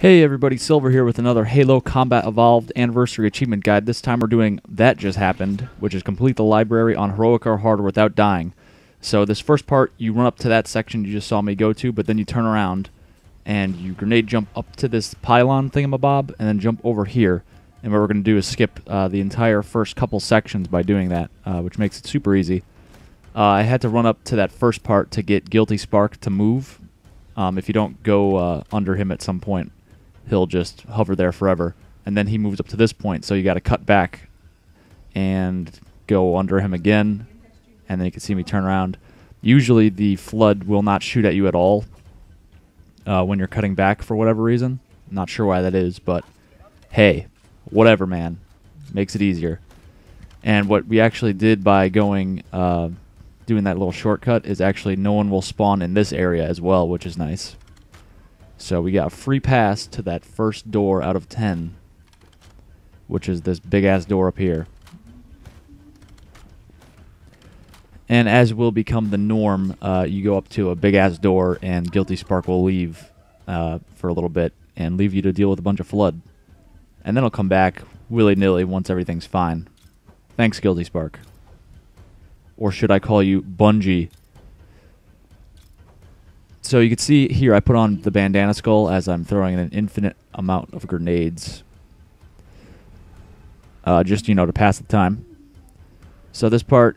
Hey everybody, Silver here with another Halo Combat Evolved Anniversary Achievement Guide. This time we're doing That Just Happened, which is complete the library on Heroic or Harder without dying. So this first part, you run up to that section you just saw me go to, but then you turn around and you grenade jump up to this pylon thingamabob and then jump over here. And what we're going to do is skip uh, the entire first couple sections by doing that, uh, which makes it super easy. Uh, I had to run up to that first part to get Guilty Spark to move. Um, if you don't go uh, under him at some point, he'll just hover there forever. And then he moves up to this point, so you got to cut back and go under him again, and then you can see me turn around. Usually, the flood will not shoot at you at all uh, when you're cutting back for whatever reason. Not sure why that is, but hey, whatever, man, makes it easier. And what we actually did by going uh, doing that little shortcut is actually no one will spawn in this area as well, which is nice. So we got a free pass to that first door out of 10, which is this big ass door up here. And as will become the norm, uh, you go up to a big ass door, and Guilty Spark will leave uh, for a little bit and leave you to deal with a bunch of flood. And then he'll come back willy nilly once everything's fine. Thanks, Guilty Spark. Or should I call you Bungie? So you can see here, I put on the bandana skull as I'm throwing an infinite amount of grenades. Uh, just, you know, to pass the time. So this part,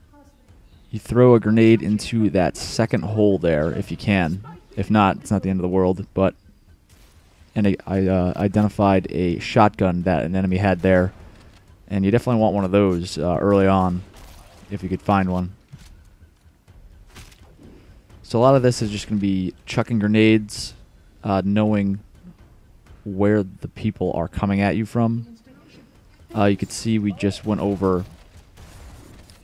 you throw a grenade into that second hole there if you can. If not, it's not the end of the world. But and I, I uh, identified a shotgun that an enemy had there, and you definitely want one of those uh, early on if you could find one. So a lot of this is just going to be chucking grenades, uh, knowing where the people are coming at you from. Uh, you could see we just went over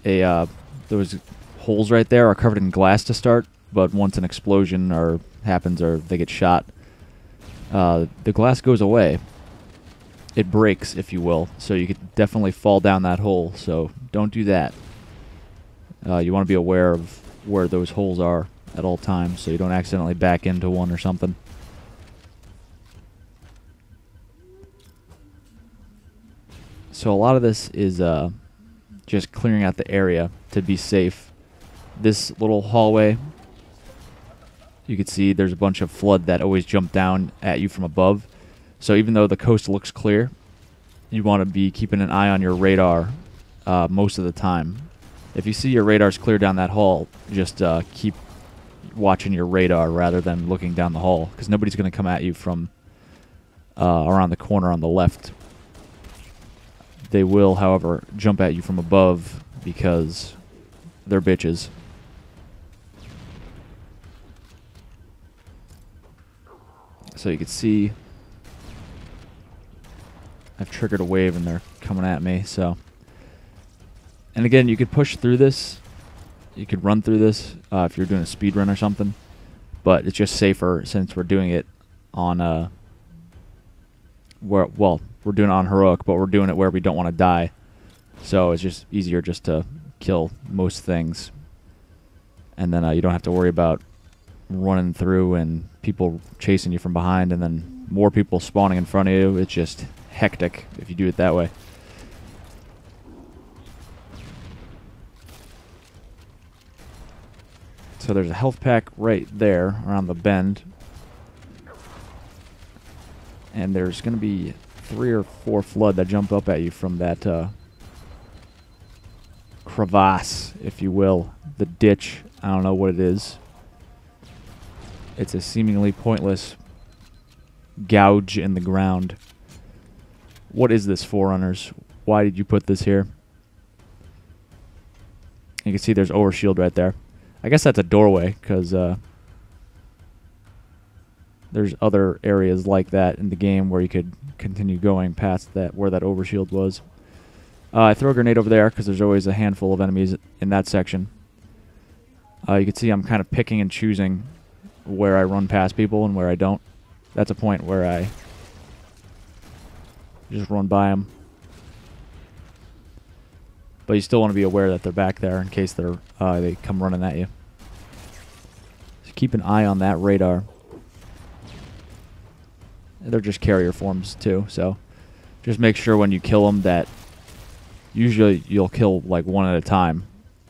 a uh, those holes right there are covered in glass to start, but once an explosion or happens or they get shot, uh, the glass goes away. It breaks, if you will, so you could definitely fall down that hole. So don't do that. Uh, you want to be aware of where those holes are at all times so you don't accidentally back into one or something. So a lot of this is uh, just clearing out the area to be safe. This little hallway, you can see there's a bunch of flood that always jump down at you from above. So even though the coast looks clear, you want to be keeping an eye on your radar uh, most of the time. If you see your radars clear down that hall, just uh, keep watching your radar rather than looking down the hall because nobody's going to come at you from uh, around the corner on the left. They will, however, jump at you from above because they're bitches. So you can see I've triggered a wave and they're coming at me, so. And again, you could push through this you could run through this uh, if you're doing a speed run or something, but it's just safer since we're doing it on uh where well we're doing it on heroic, but we're doing it where we don't want to die, so it's just easier just to kill most things, and then uh, you don't have to worry about running through and people chasing you from behind, and then more people spawning in front of you. It's just hectic if you do it that way. So there's a health pack right there around the bend. And there's going to be three or four flood that jump up at you from that uh, crevasse, if you will. The ditch. I don't know what it is. It's a seemingly pointless gouge in the ground. What is this, Forerunners? Why did you put this here? You can see there's overshield right there. I guess that's a doorway because uh, there's other areas like that in the game where you could continue going past that where that overshield was. Uh, I throw a grenade over there because there's always a handful of enemies in that section. Uh, you can see I'm kind of picking and choosing where I run past people and where I don't. That's a point where I just run by them. But you still want to be aware that they're back there in case they're uh, they come running at you. So keep an eye on that radar. They're just carrier forms too, so just make sure when you kill them that usually you'll kill like one at a time,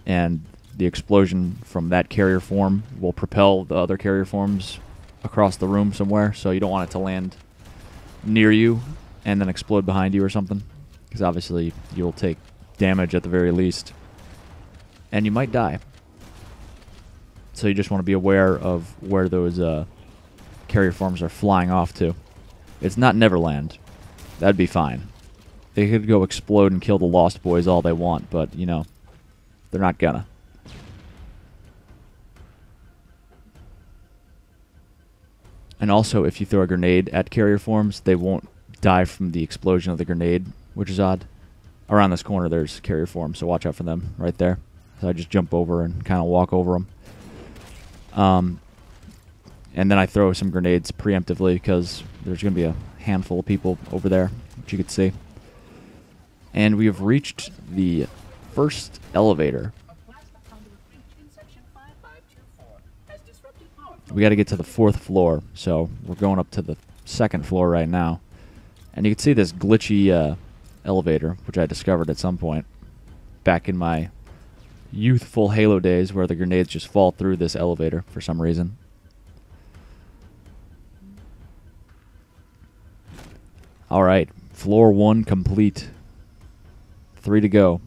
and the explosion from that carrier form will propel the other carrier forms across the room somewhere. So you don't want it to land near you and then explode behind you or something, because obviously you'll take damage at the very least, and you might die. So you just want to be aware of where those uh, carrier forms are flying off to. It's not Neverland. That'd be fine. They could go explode and kill the Lost Boys all they want, but, you know, they're not gonna. And also, if you throw a grenade at carrier forms, they won't die from the explosion of the grenade, which is odd. Around this corner, there's carrier forms, so watch out for them right there. So I just jump over and kind of walk over them. Um, and then I throw some grenades preemptively because there's going to be a handful of people over there, which you could see. And we have reached the first elevator. We got to get to the fourth floor, so we're going up to the second floor right now. And you can see this glitchy uh, elevator, which I discovered at some point back in my youthful Halo days where the grenades just fall through this elevator for some reason. All right, floor one complete. Three to go.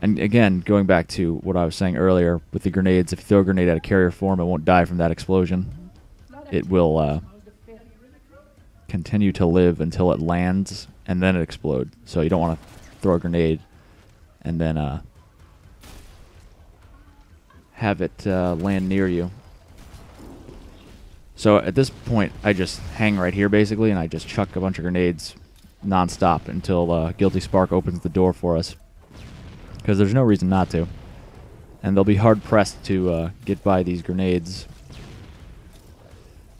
And again, going back to what I was saying earlier with the grenades, if you throw a grenade at a carrier form, it won't die from that explosion. It will uh, continue to live until it lands and then it explodes. So you don't want to throw a grenade and then uh, have it uh, land near you. So at this point, I just hang right here basically, and I just chuck a bunch of grenades nonstop until uh, Guilty Spark opens the door for us. Because there's no reason not to. And they'll be hard pressed to uh, get by these grenades.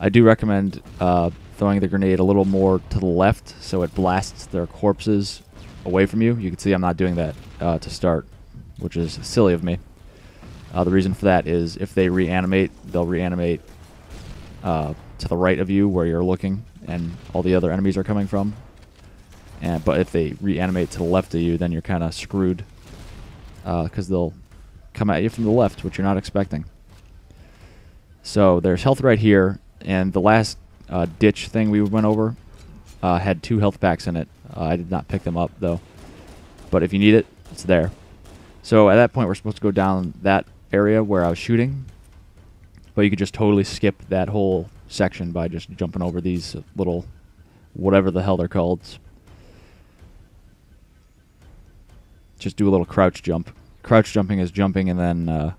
I do recommend uh, throwing the grenade a little more to the left so it blasts their corpses away from you. You can see I'm not doing that uh, to start, which is silly of me. Uh, the reason for that is if they reanimate, they'll reanimate uh, to the right of you where you're looking and all the other enemies are coming from. And But if they reanimate to the left of you, then you're kind of screwed because uh, they'll come at you from the left, which you're not expecting. So there's health right here, and the last uh, ditch thing we went over uh, had two health packs in it. Uh, I did not pick them up, though. But if you need it, it's there. So at that point, we're supposed to go down that area where I was shooting. But you could just totally skip that whole section by just jumping over these little, whatever the hell they're called. Just do a little crouch jump. Crouch jumping is jumping and then uh,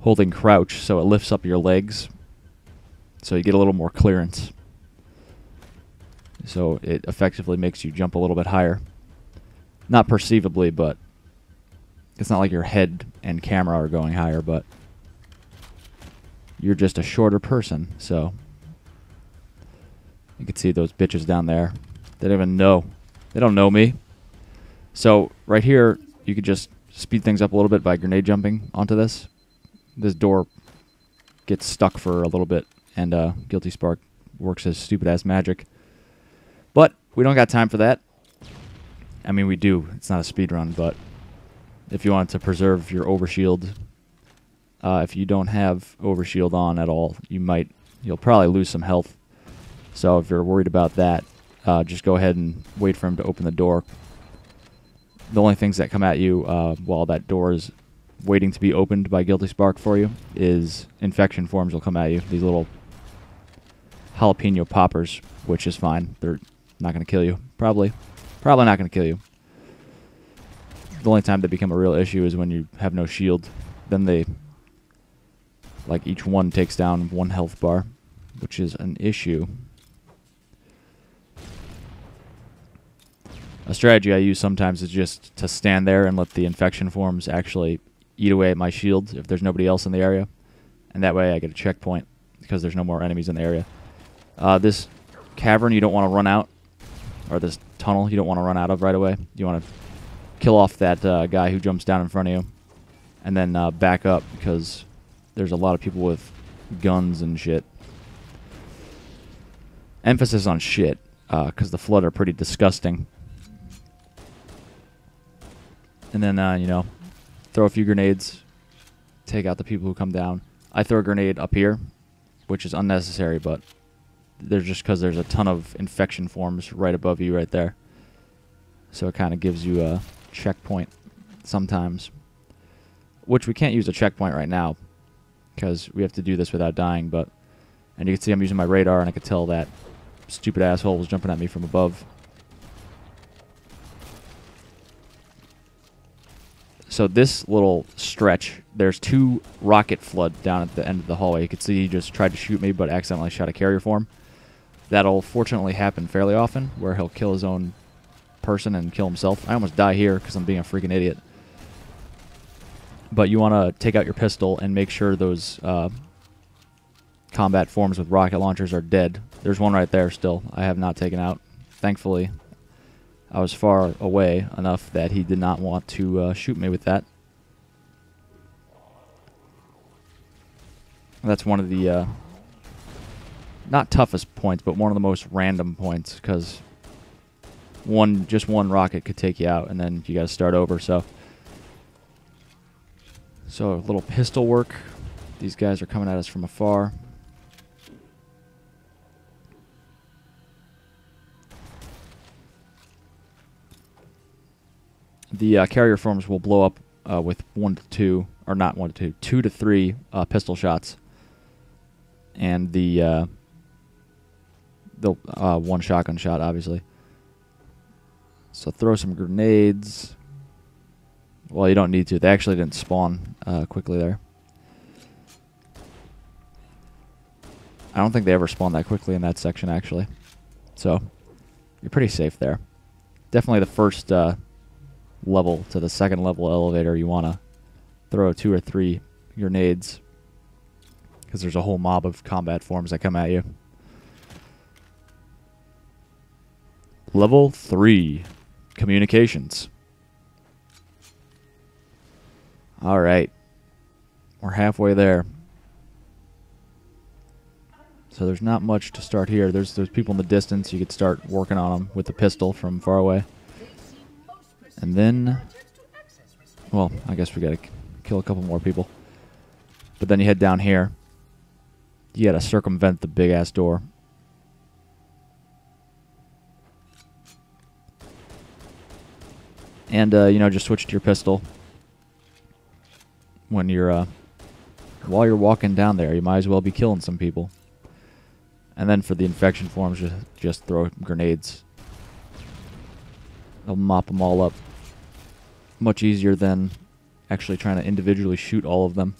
holding crouch so it lifts up your legs so you get a little more clearance. So it effectively makes you jump a little bit higher. Not perceivably, but it's not like your head and camera are going higher, but you're just a shorter person, so you can see those bitches down there. They don't even know. They don't know me. So right here, you could just speed things up a little bit by grenade jumping onto this. This door gets stuck for a little bit, and uh, Guilty Spark works as stupid ass magic. But we don't got time for that. I mean, we do. It's not a speed run, but if you want to preserve your overshield, uh, if you don't have overshield on at all, you might, you'll probably lose some health. So if you're worried about that, uh, just go ahead and wait for him to open the door. The only things that come at you uh, while that door is waiting to be opened by Guilty Spark for you is infection forms will come at you. These little jalapeno poppers, which is fine. They're not going to kill you. Probably. Probably not going to kill you. The only time they become a real issue is when you have no shield. Then they, like, each one takes down one health bar, which is an issue. A strategy I use sometimes is just to stand there and let the infection forms actually eat away at my shield if there's nobody else in the area. And that way I get a checkpoint because there's no more enemies in the area. Uh, this cavern you don't want to run out or this tunnel you don't want to run out of right away. You want to kill off that uh, guy who jumps down in front of you, and then uh, back up because there's a lot of people with guns and shit. Emphasis on shit, because the Flood are pretty disgusting. And then, uh, you know, throw a few grenades, take out the people who come down. I throw a grenade up here, which is unnecessary, but there's just because there's a ton of infection forms right above you right there. So it kind of gives you a checkpoint sometimes, which we can't use a checkpoint right now because we have to do this without dying. But and you can see I'm using my radar, and I could tell that stupid asshole was jumping at me from above. So this little stretch, there's two rocket flood down at the end of the hallway. You can see he just tried to shoot me, but accidentally shot a carrier form. That'll fortunately happen fairly often, where he'll kill his own person and kill himself. I almost die here because I'm being a freaking idiot. But you want to take out your pistol and make sure those uh, combat forms with rocket launchers are dead. There's one right there still. I have not taken out. Thankfully, I was far away enough that he did not want to uh, shoot me with that. That's one of the uh, not toughest points, but one of the most random points because one just one rocket could take you out, and then you got to start over. So, so a little pistol work. These guys are coming at us from afar. The uh, carrier forms will blow up uh, with one to two, or not one to two, two to three uh, pistol shots, and the uh, the uh, one shotgun shot, obviously. So throw some grenades. Well, you don't need to. They actually didn't spawn uh, quickly there. I don't think they ever spawned that quickly in that section, actually. So you're pretty safe there. Definitely the first uh, level to the second level elevator, you want to throw two or three grenades because there's a whole mob of combat forms that come at you. Level 3 Communications. All right. We're halfway there. So there's not much to start here. There's there's people in the distance. You could start working on them with the pistol from far away. And then, well, I guess we got to kill a couple more people. But then you head down here. You got to circumvent the big ass door. And, uh, you know, just switch to your pistol. When you're, uh, while you're walking down there, you might as well be killing some people. And then for the infection forms, just, just throw grenades. They'll mop them all up. Much easier than actually trying to individually shoot all of them.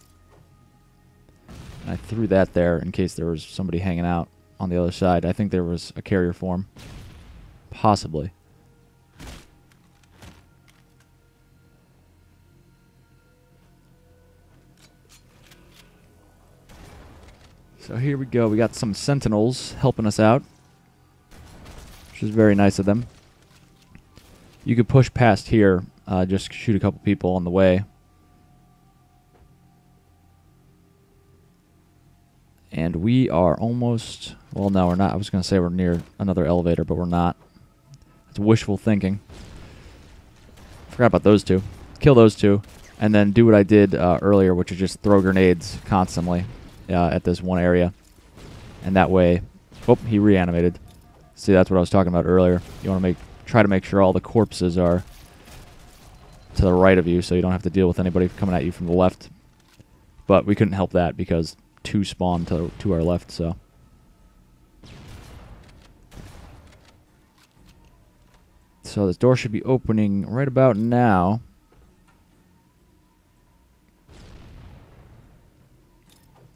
I threw that there in case there was somebody hanging out on the other side. I think there was a carrier form. Possibly. So here we go. We got some sentinels helping us out, which is very nice of them. You could push past here, uh, just shoot a couple people on the way. And we are almost, well, no, we're not. I was going to say we're near another elevator, but we're not. It's wishful thinking. Forgot about those two. Kill those two, and then do what I did uh, earlier, which is just throw grenades constantly uh, at this one area. And that way, oh, he reanimated. See, that's what I was talking about earlier. You want to make try to make sure all the corpses are to the right of you so you don't have to deal with anybody coming at you from the left. But we couldn't help that because two spawned to, to our left, so... So this door should be opening right about now.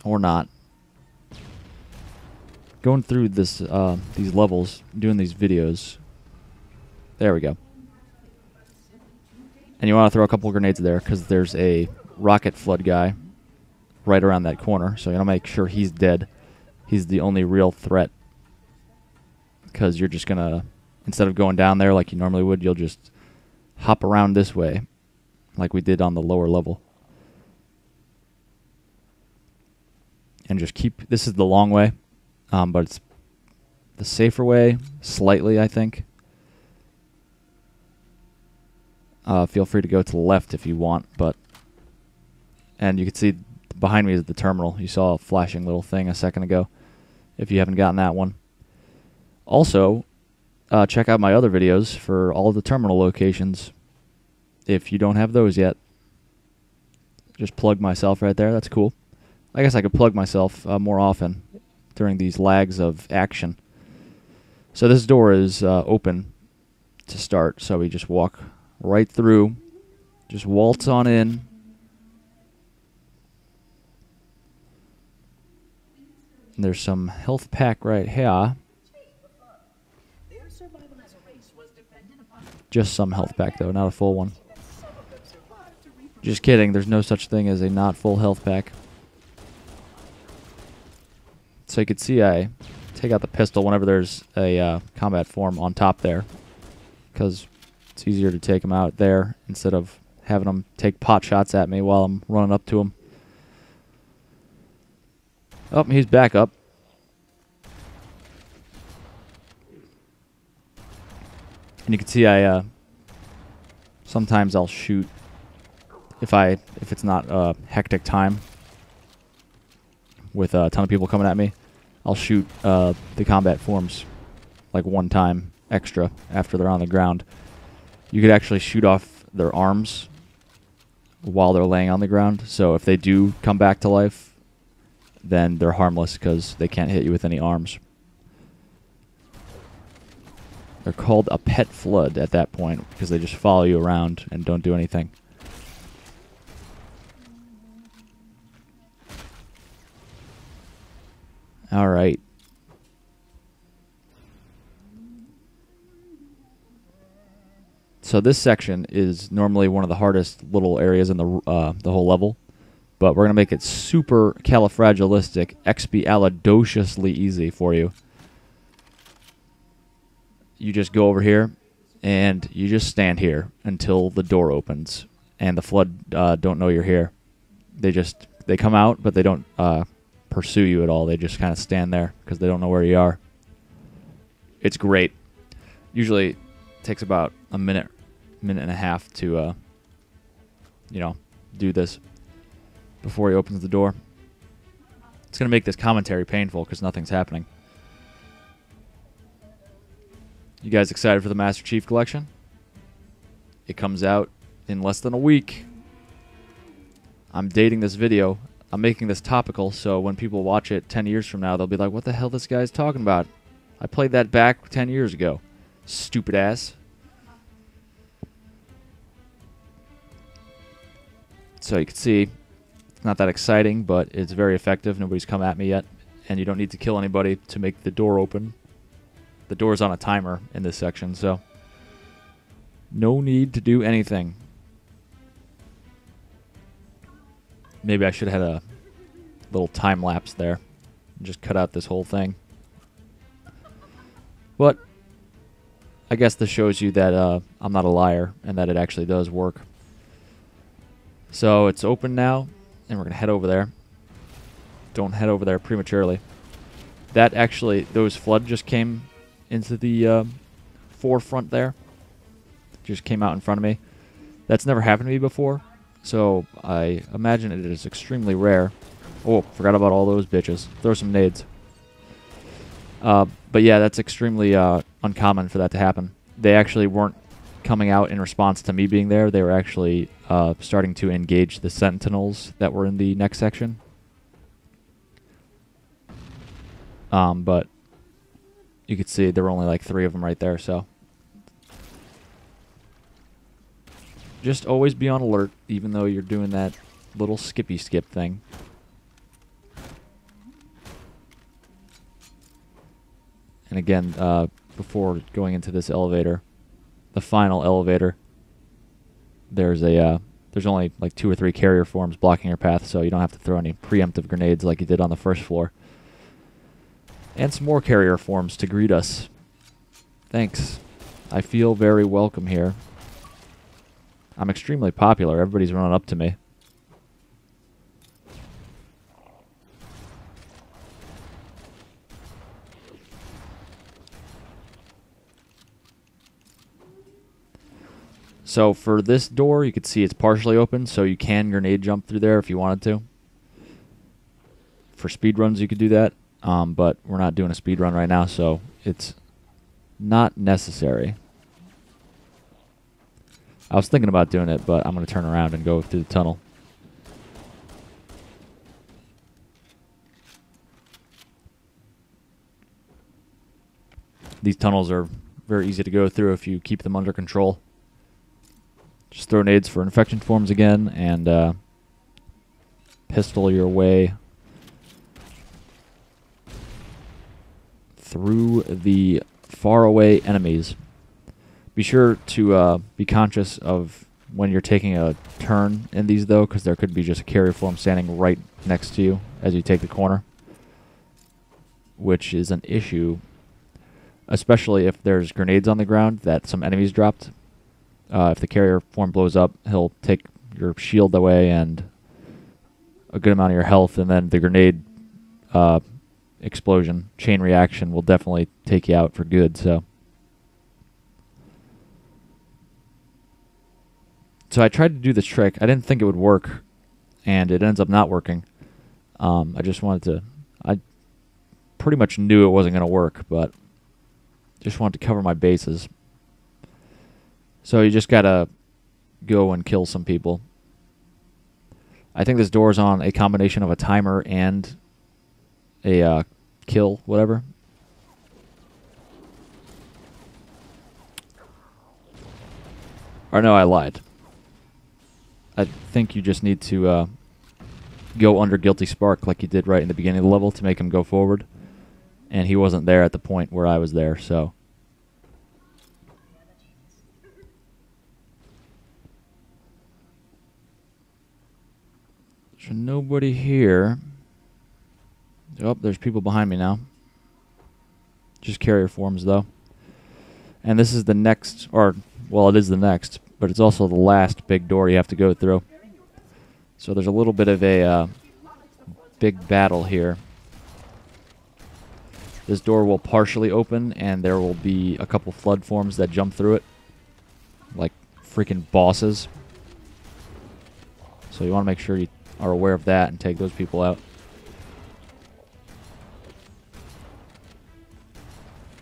Or not. Going through this uh, these levels, doing these videos. There we go. And you want to throw a couple grenades there because there's a rocket flood guy right around that corner. So you want to make sure he's dead. He's the only real threat because you're just gonna instead of going down there like you normally would, you'll just hop around this way like we did on the lower level. And just keep. This is the long way, um, but it's the safer way slightly, I think. Uh, feel free to go to the left if you want, but and you can see behind me is the terminal. You saw a flashing little thing a second ago. If you haven't gotten that one, also uh, check out my other videos for all the terminal locations. If you don't have those yet, just plug myself right there. That's cool. I guess I could plug myself uh, more often during these lags of action. So this door is uh, open to start, so we just walk right through, just waltz on in. And there's some health pack right here. Just some health pack though, not a full one. Just kidding, there's no such thing as a not full health pack. So you can see I take out the pistol whenever there's a uh, combat form on top there. Because it's easier to take them out there instead of having them take pot shots at me while I'm running up to them. Oh, he's back up. And you can see I uh, sometimes I'll shoot if I if it's not a hectic time with a ton of people coming at me. I'll shoot uh, the combat forms like one time extra after they're on the ground. You could actually shoot off their arms while they're laying on the ground. So if they do come back to life, then they're harmless because they can't hit you with any arms. They're called a pet flood at that point because they just follow you around and don't do anything. All right. So this section is normally one of the hardest little areas in the uh, the whole level, but we're gonna make it super califragilistic, expialidociously easy for you. You just go over here, and you just stand here until the door opens, and the flood uh, don't know you're here. They just they come out, but they don't uh, pursue you at all. They just kind of stand there because they don't know where you are. It's great. Usually takes about a minute, minute and a half to, uh, you know, do this before he opens the door. It's going to make this commentary painful because nothing's happening. You guys excited for the Master Chief Collection? It comes out in less than a week. I'm dating this video I'm making this topical, so when people watch it 10 years from now, they'll be like, what the hell this guy's talking about? I played that back 10 years ago. Stupid ass. So you can see, it's not that exciting, but it's very effective. Nobody's come at me yet, and you don't need to kill anybody to make the door open. The door's on a timer in this section, so no need to do anything. Maybe I should have had a little time lapse there. Just cut out this whole thing. But I guess this shows you that uh, I'm not a liar and that it actually does work. So it's open now, and we're going to head over there. Don't head over there prematurely. That actually, those flood just came into the uh, forefront there. Just came out in front of me. That's never happened to me before. So I imagine it is extremely rare. Oh, forgot about all those bitches. Throw some nades. Uh, but yeah, that's extremely uh, uncommon for that to happen. They actually weren't coming out in response to me being there. They were actually uh, starting to engage the sentinels that were in the next section. Um, but you could see there were only like three of them right there, so just always be on alert, even though you're doing that little skippy skip thing. And again, uh, before going into this elevator, the final elevator, there's a uh, there's only like two or three carrier forms blocking your path, so you don't have to throw any preemptive grenades like you did on the first floor. And some more carrier forms to greet us. Thanks. I feel very welcome here. I'm extremely popular. Everybody's running up to me. So for this door, you can see it's partially open, so you can grenade jump through there if you wanted to. For speed runs, you could do that, um, but we're not doing a speed run right now, so it's not necessary. I was thinking about doing it, but I'm going to turn around and go through the tunnel. These tunnels are very easy to go through if you keep them under control. Just throw nades for infection forms again and uh, pistol your way through the faraway enemies. Be sure to uh, be conscious of when you're taking a turn in these, though, because there could be just a carrier form standing right next to you as you take the corner, which is an issue especially if there's grenades on the ground that some enemies dropped. Uh, if the carrier form blows up, he'll take your shield away and a good amount of your health, and then the grenade uh, explosion chain reaction will definitely take you out for good. So. So I tried to do this trick. I didn't think it would work, and it ends up not working. Um, I just wanted to. I pretty much knew it wasn't going to work, but just wanted to cover my bases. So you just gotta go and kill some people. I think this door is on a combination of a timer and a uh, kill, whatever. Or no, I lied. I think you just need to uh, go under Guilty Spark like you did right in the beginning of the level to make him go forward and he wasn't there at the point where I was there, so. There's nobody here. Oh, there's people behind me now. Just carrier forms, though. And this is the next, or, well, it is the next, but it's also the last big door you have to go through. So there's a little bit of a uh, big battle here. This door will partially open, and there will be a couple flood forms that jump through it. Like freaking bosses. So you want to make sure you are aware of that and take those people out.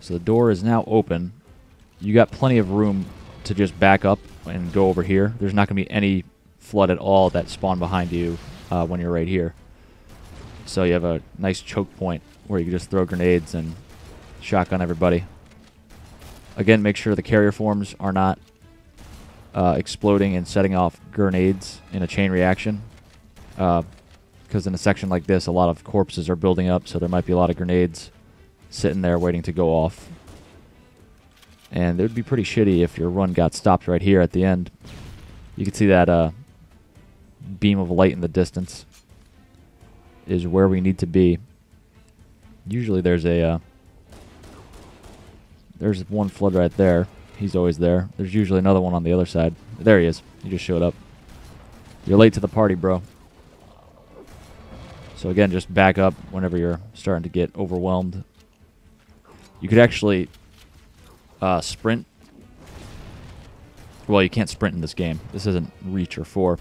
So the door is now open. You got plenty of room to just back up and go over here. There's not going to be any flood at all that spawn behind you uh, when you're right here. So you have a nice choke point where you can just throw grenades and shotgun everybody. Again, make sure the carrier forms are not uh, exploding and setting off grenades in a chain reaction. Because uh, in a section like this, a lot of corpses are building up, so there might be a lot of grenades sitting there waiting to go off. And it would be pretty shitty if your run got stopped right here at the end. You can see that uh, beam of light in the distance is where we need to be. Usually there's a uh, there's one flood right there. He's always there. There's usually another one on the other side. There he is. He just showed up. You're late to the party, bro. So again, just back up whenever you're starting to get overwhelmed. You could actually uh, sprint. Well, you can't sprint in this game. This isn't Reach or 4.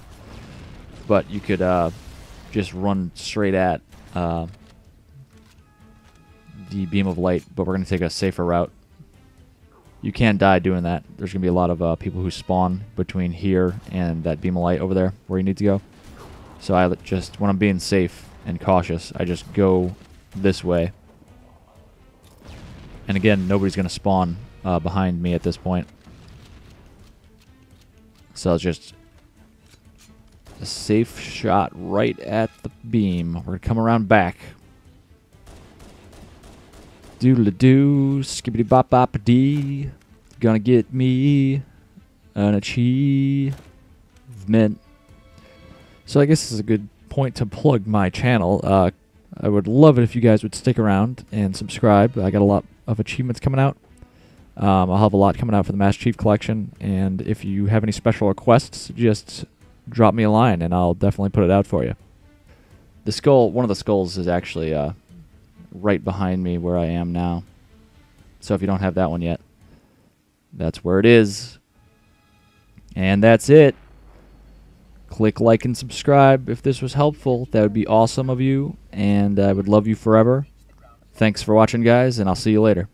But you could uh, just run straight at uh, the beam of light, but we're going to take a safer route. You can die doing that. There's going to be a lot of uh, people who spawn between here and that beam of light over there where you need to go. So I just, when I'm being safe and cautious, I just go this way. And again, nobody's going to spawn uh, behind me at this point. So just a safe shot right at the beam. We're going to come around back. Doodle doo, skibbity bop bop dee. Gonna get me an achievement. So I guess this is a good point to plug my channel. Uh, I would love it if you guys would stick around and subscribe. I got a lot of achievements coming out. Um, I'll have a lot coming out for the Master Chief Collection, and if you have any special requests, just drop me a line, and I'll definitely put it out for you. The skull, one of the skulls, is actually uh, right behind me where I am now. So if you don't have that one yet, that's where it is. And that's it. Click like and subscribe if this was helpful. That would be awesome of you, and I would love you forever. Thanks for watching, guys, and I'll see you later.